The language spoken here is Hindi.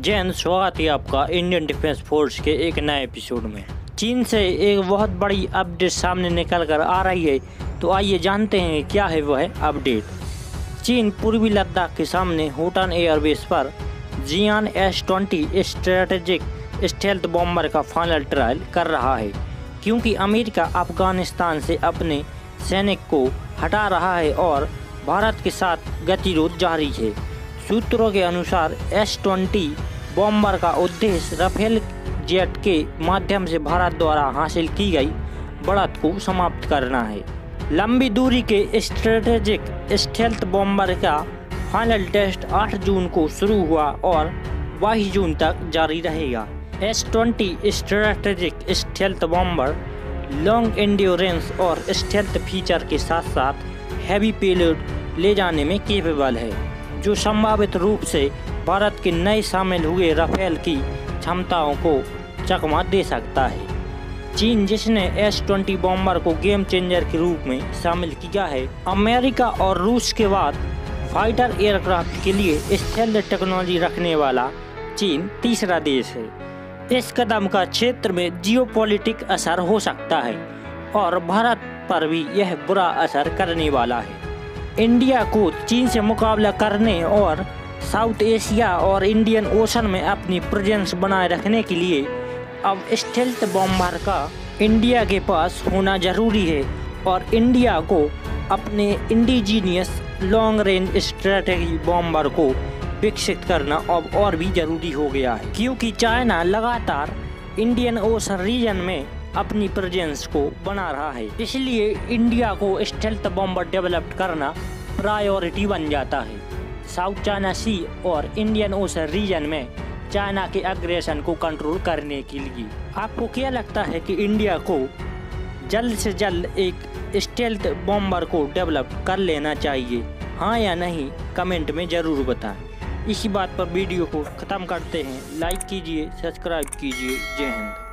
जैन, स्वागत है आपका इंडियन डिफेंस फोर्स के एक नए एपिसोड में। चीन से एक बहुत बड़ी अपडेट सामने निकल कर आ रही है तो आइए जानते हैं क्या है वह अपडेट चीन पूर्वी लद्दाख के सामने होटन एयरबेस पर Xian S twenty strategic stealth bomber का फाइनल ट्रायल कर रहा है, क्योंकि अमेरिका अफ़गानिस्तान से अपने सैनिक को हटा रहा है और भारत के साथ गतिरोध जारी है। सूत्रों के अनुसार एस ट्वेंटी बॉम्बर का उद्देश्य राफेल जेट के माध्यम से भारत द्वारा हासिल की गई बढ़त को समाप्त करना है। लंबी दूरी के स्ट्रेटेजिक स्टेल्थ बॉम्बर का फाइनल टेस्ट 8 जून को शुरू हुआ और 22 जून तक जारी रहेगा। S twenty strategic stealth bomber long endurance और स्टेल्थ फीचर के साथ साथ हैवी पेलोड ले जाने में केपेबल है, जो संभावित रूप से भारत के नए शामिल हुए राफेल की क्षमताओं को चकमा दे सकता है। चीन, जिसने एस ट्वेंटी बॉम्बर को गेम चेंजर के रूप में शामिल किया है, अमेरिका और रूस के बाद फाइटर एयरक्राफ्ट के लिए स्थल टेक्नोलॉजी रखने वाला चीन तीसरा देश है। इस कदम का क्षेत्र में जियोपॉलिटिक असर हो सकता है और भारत पर भी यह बुरा असर करने वाला है। इंडिया को चीन से मुकाबला करने और साउथ एशिया और इंडियन ओशन में अपनी प्रेजेंस बनाए रखने के लिए अब स्टेल्थ बॉम्बर का इंडिया के पास होना ज़रूरी है और इंडिया को अपने indigenous long range strategy bomber को विकसित करना अब और भी ज़रूरी हो गया है। क्योंकि चाइना लगातार इंडियन ओशन रीजन में अपनी प्रेजेंस को बना रहा है। इसलिए इंडिया को स्टेल्थ बॉम्बर डेवलप करना प्रायोरिटी बन जाता है। साउथ चाइना सी और इंडियन ओशन रीजन में चाइना के अग्रेशन को कंट्रोल करने के लिए। आपको क्या लगता है कि इंडिया को जल्द से जल्द एक स्टेल्थ बॉम्बर को डेवलप कर लेना चाहिए? हाँ या नहीं कमेंट में ज़रूर बताएँ। इसी बात पर वीडियो को ख़त्म करते हैं। लाइक कीजिए सब्सक्राइब कीजिए। जय हिंद।